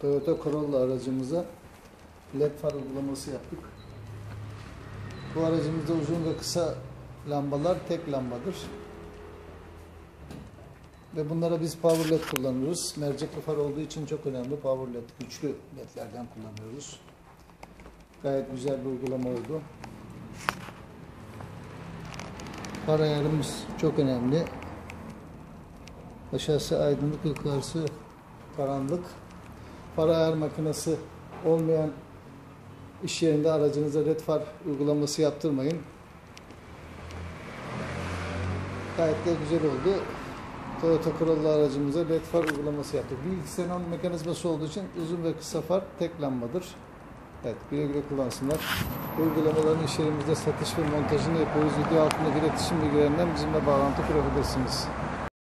Toyota Corolla aracımıza led far uygulaması yaptık. Bu aracımızda uzun ve kısa lambalar tek lambadır. Ve bunlara biz power led kullanıyoruz. Mercekli far olduğu için çok önemli. Power led, güçlü ledlerden kullanıyoruz. Gayet güzel bir uygulama oldu. Far ayarımız çok önemli. Aşağısı aydınlık, yukarısı karanlık. Far ayar makinesi olmayan iş yerinde aracınıza far uygulaması yaptırmayın. Gayet de güzel oldu. Toyota Corolla aracımıza led uygulaması yaptık. Bir xenon mekanizması olduğu için uzun ve kısa far tek lambadır. Evet, güle güle kullansınlar. Uygulamaların iş yerimizde satış ve montajını yapıyoruz. Video altındaki iletişim bilgilerinden bizimle bağlantı kurabilirsiniz.